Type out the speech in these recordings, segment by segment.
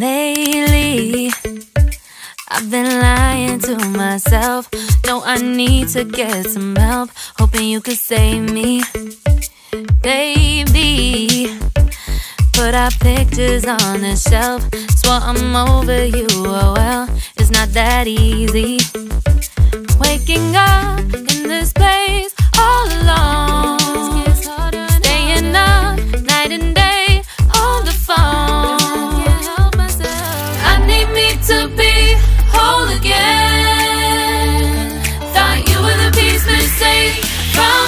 Lately, I've been lying to myself. Know I need to get some help. Hoping you could save me, baby. Put our pictures on the shelf. Swore I'm over you. Oh well, it's not that easy. Waking up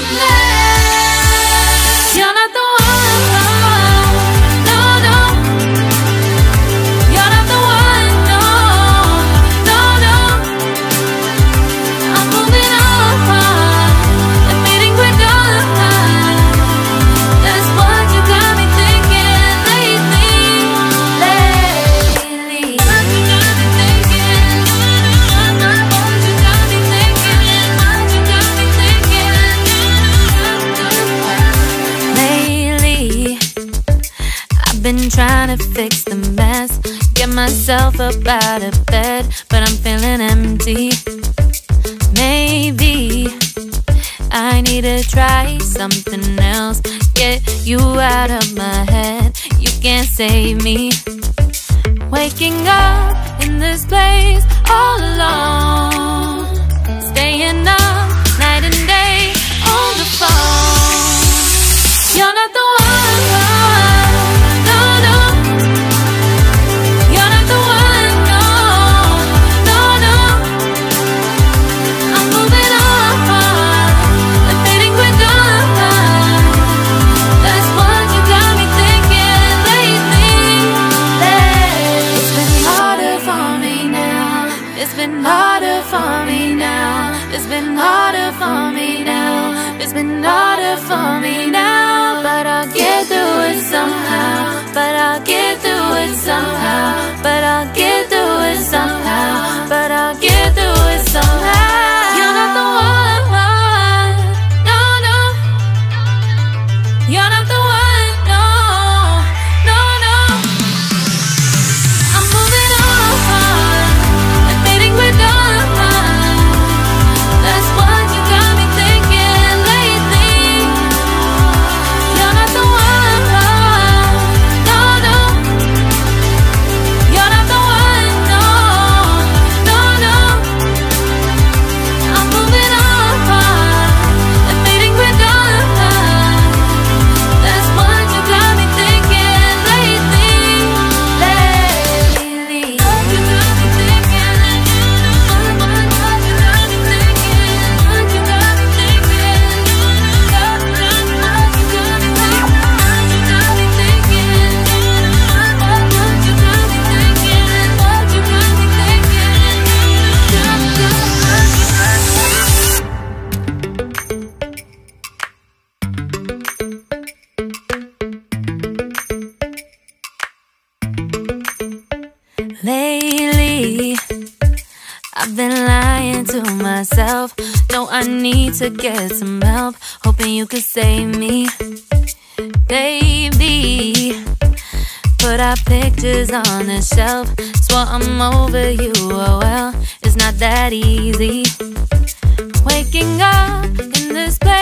from been trying to fix the mess, get myself up out of bed, but I'm feeling empty. Maybe I need to try something else. Get you out of my head. You can't save me. Waking up in this place all alone. Staying up night and day on the phone. You're not somehow. But I'll get through it somehow. You're not the one. No, no. You're not the one. I need to get some help. Hoping you could save me, baby. Put our pictures on the shelf. Swore I'm over you. Oh well, it's not that easy. Waking up in this place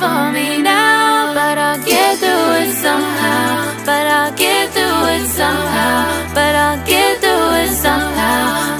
for me now But I'll get through it somehow. But I'll get through it somehow. But I'll get through it somehow.